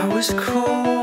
I was cool.